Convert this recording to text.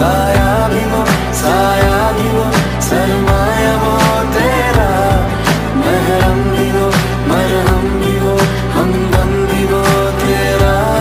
sky.